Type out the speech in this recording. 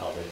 Albert.